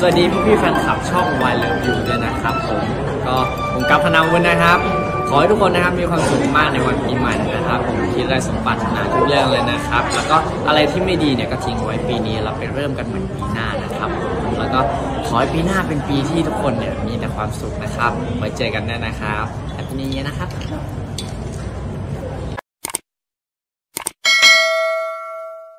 สวัสดีพี่ๆแฟนคลับช่องวายเลิฟยูด้วยนะครับผมก็ผมกลัฟคณาวุฒินะครับ ขอให้ทุกคนนะครับมีความสุขมากในวันปีใหม่นะครับผมคิดได้สมปรารถนาทุกเรื่องเลยนะครับ แล้วก็อะไรที่ไม่ดีเนี่ยก็ทิ้งไว้ปีนี้เราไปเริ่มกันใหม่ปีหน้านะครับผมแล้วก็ขอให้ปีหน้าเป็นปีที่ทุกคนเนี่ยมีแต่ความสุขนะครับไว้เจอกันแน่นะครับ Happy New Year นะครับ